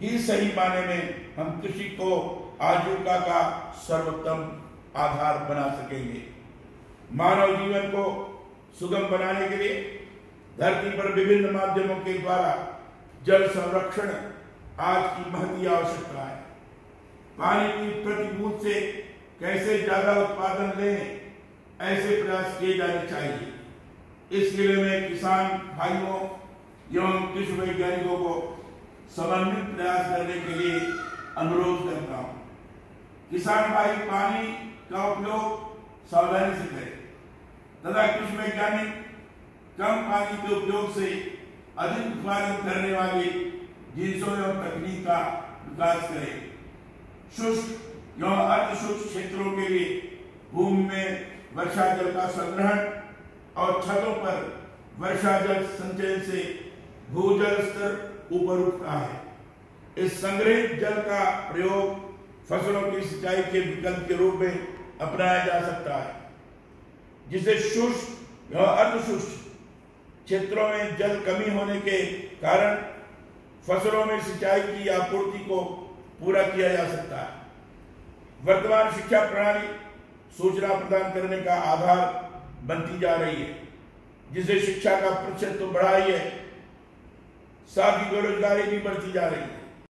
ही सही माने में हम कृषि को आजीविका का सर्वोत्तम आधार बना सकेंगे। मानव जीवन को सुगम बनाने के लिए धरती पर विभिन्न माध्यमों के द्वारा जल संरक्षण आज की महती आवश्यकता है। पानी की प्रतिबूंद से कैसे ज़्यादा उत्पादन लें, ऐसे प्रयास किए जाने चाहिए। इस ज़िले में किसान भाइयों एवं कृषि वैज्ञानिकों को समन्वित प्रयास करने के लिए अनुरोध करता हूँ। किसान भाई पानी का उपयोग सावधानी से करें तथा कृषि वैज्ञानिक कम पानी के उपयोग से अधिक उत्पादन करने वाली जिनसों एवं तकनीक का विकास करें। शुष्क एवं अर्ध शुष्क क्षेत्रों के लिए भूमि में वर्षा जल का संग्रहण और छतों पर वर्षा जल संचयन से भूजल स्तर ऊपर उठता है। इस संग्रहित जल का प्रयोग फ़सलों की सिंचाई के विकल्प के रूप में अपनाया जा सकता है, जिसे शुष्क या अर्ध क्षेत्रों में जल कमी होने के कारण फ़सलों में सिंचाई की आपूर्ति को पूरा किया जा सकता है। वर्तमान शिक्षा प्रणाली सूचना प्रदान करने का आधार बनती जा रही है, जिसे शिक्षा का प्रतिशत तो बढ़ा ही है साथ बेरोजगारी भी बढ़ती जा रही है।